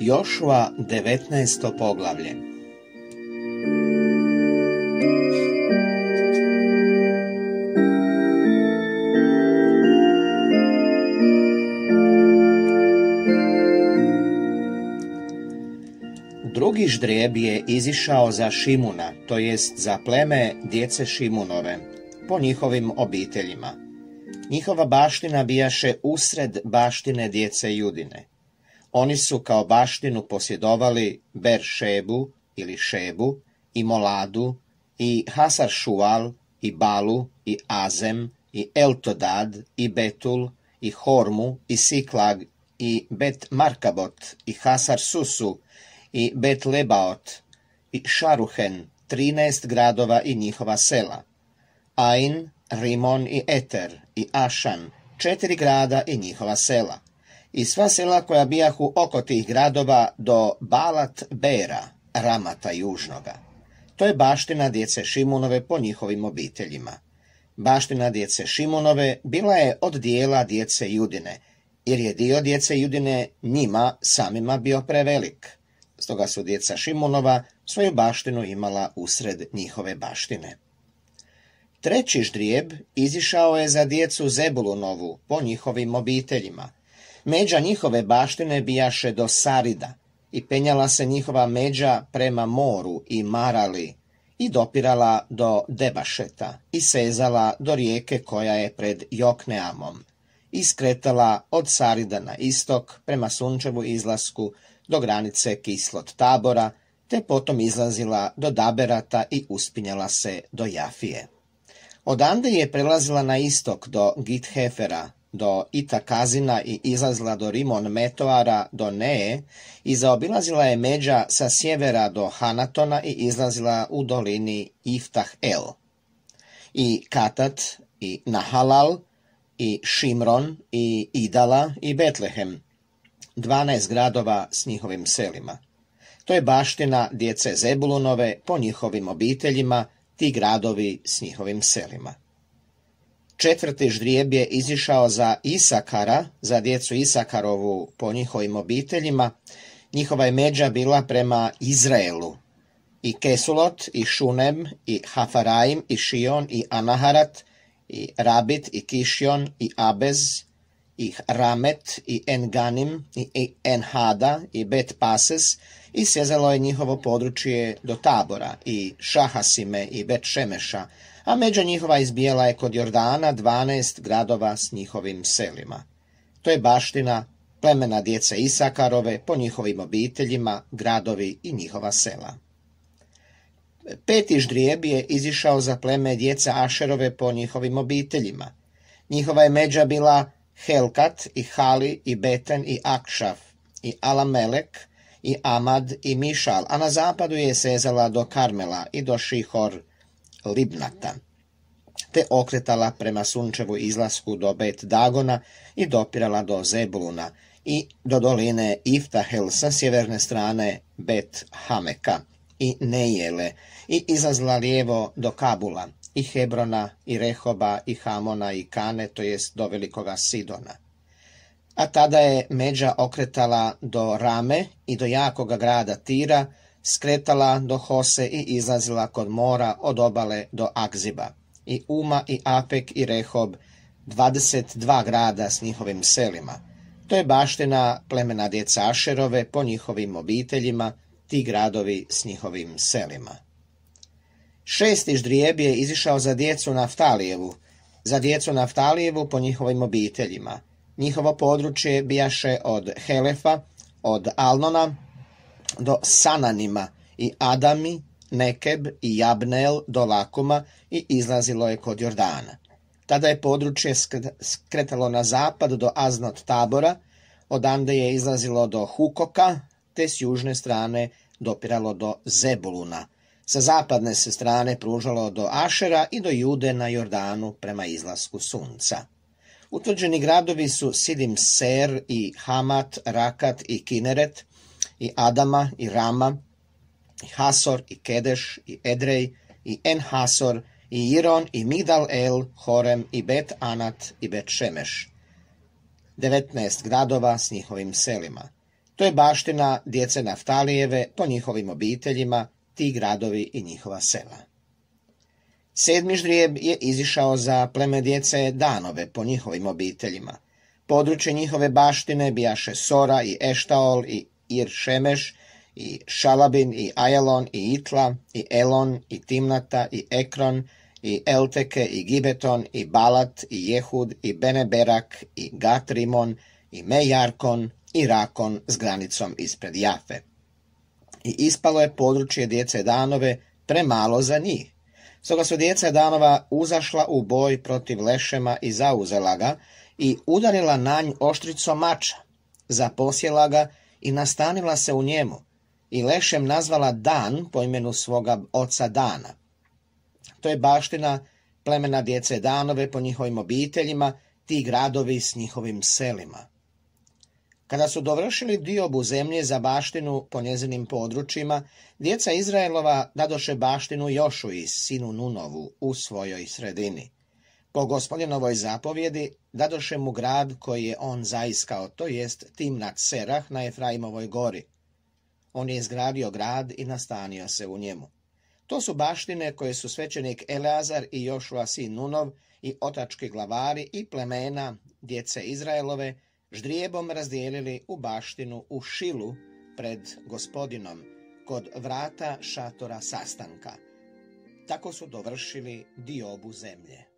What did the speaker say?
Jošua 19. poglavlje Drugi ždrijeb je izišao za Šimuna, to jest za pleme djece Šimunove, po njihovim obiteljima. Njihova baština bijaše usred baštine djece Judine. Oni su kao baštinu posjedovali Ber Šebu ili Šebu i Moladu i Hasar Šual i Balu i Azem i Eltodad i Betul i Hormu i Siklag i Bet Markabot i Hasar Susu i Bet Lebaot i Šaruhen, 13 gradova i njihova sela. Ain, Rimon i Eter i Ašan, četiri grada i njihova sela. I sva sela koja bijahu oko tih gradova do Balat Bera, Ramata južnoga. To je baština djece Šimunove po njihovim obiteljima. Baština djece Šimunove bila je od dijela djece Judine, jer je dio djece Judine njima samima bio prevelik. Stoga su djeca Šimunova svoju baštinu imala usred njihove baštine. Treći ždrijeb izišao je za djecu Zebulunovu po njihovim obiteljima. Međa njihove baštine bijaše do Sarida i penjala se njihova međa prema moru i Marali i dopirala do Debašeta i sezala do rijeke koja je pred Jokneamom i skretala od Sarida na istok prema sunčevu izlasku do granice Kislot tabora, te potom izlazila do Daberata i uspinjala se do Jafije. Odande je prelazila na istok do Githefera, do Itakazina i izlazila do Rimon Metoara do Neje i zaobilazila je međa sa sjevera do Hanatona i izlazila u dolini Iftah El. I Katat i Nahalal i Šimron i Idala i Betlehem, 12 gradova s njihovim selima. To je baština djece Zebulunove po njihovim obiteljima, ti gradovi s njihovim selima. Četvrti ždrijeb je izišao za Isakara, za djecu Isakarovu po njihovim obiteljima. Njihova je međa bila prema Izraelu. I Kesulot, i Šunem, i Hafaraim, i Šion, i Anaharat, i Rabit, i Kišion, i Abez, i Ramet, i Enganim, i Enhada, i Bet Pases, i sjezalo je njihovo područje do Tabora, i Šahasime, i Bet Šemeša, a međa njihova izbijela je kod Jordana dvanest gradova s njihovim selima. To je baština plemena djece Isakarove po njihovim obiteljima, gradovi i njihova sela. Peti ždrijeb je izišao za pleme djeca Ašerove po njihovim obiteljima. Njihova je međa bila Helkat i Hali i Beten i Akšaf i Alamelek i Amad i Mišal, a na zapadu je sezala do Karmela i do Šihor Libnata, te okretala prema sunčevu izlasku do Bet Dagona i dopirala do Zebuluna i do doline Iftahel sa sjeverne strane Bet Hameka i Nejele i izlazila lijevo do Kabula i Hebrona i Rehoba i Hamona i Kane, to jest do velikoga Sidona. A tada je međa okretala do Rame i do jakoga grada Tira, skretala do Hose i izlazila kod mora od obale do Akziba. I Uma i Apek i Rehob, 22 grada s njihovim selima. To je baština plemena djeca Ašerove po njihovim obiteljima, ti gradovi s njihovim selima. Šesti ždrijeb je izišao za djecu Naftalijevu, za djecu Naftalijevu po njihovim obiteljima. Njihovo područje bijaše od Helefa, od Alnona, do Sananima i Adami, Nekeb i Jabnel do Lakuma i izlazilo je kod Jordana. Tada je područje skretalo na zapad do Aznot tabora, odande je izlazilo do Hukoka, te s južne strane dopiralo do Zebuluna. Sa zapadne se strane pružalo do Ašera i do Jude na Jordanu prema izlasku sunca. Utvrđeni gradovi su Sidim Ser i Hamat, Rakat i Kineret, i Adama i Rama, i Hasor i Kedeš i Edrej i Enhasor i Iron i Migdal El, Horem i Bet Anat i Bet Šemeš. 19 gradova s njihovim selima. To je baština djece Naftalijeve po njihovim obiteljima, ti gradovi i njihova sela. Sedmi ždrijeb je izišao za pleme djece Danove po njihovim obiteljima. Područje njihove baštine bijaše Sora i Eštaol i Ir Šemeš i Šalabin i Ajalon i Itla i Elon i Timnata i Ekron i Elteke i Gibeton i Balat i Jehud i Beneberak i Gatrimon i Mejarkon i Rakon s granicom ispred Jafe. I ispalo je područje djece Danove premalo za njih. Stoga su djeca Danova uzašla u boj protiv Lešema i zauzela ga i udarila na nj oštricom mača, zaposjela ga i nastanila se u njemu i Lešem nazvala Dan po imenu svoga oca Dana. To je baština plemena djece Danove po njihovim obiteljima, ti gradovi s njihovim selima. Kada su dovršili diobu zemlje za baštinu po njezinim područjima, djeca Izraelova dadoše baštinu Jošu i sinu Nunovu u svojoj sredini. Po gospodinovoj zapovjedi dadoše mu grad koji je on zaiskao, to jest Timnat Serah na Efraimovoj gori. On je izgradio grad i nastanio se u njemu. To su baštine koje su svećenik Eleazar i Jošua sin Nunov i otački glavari i plemena djece Izraelove ždrijebom razdijelili u baštinu u Šilu pred gospodinom kod vrata šatora sastanka. Tako su dovršili diobu zemlje.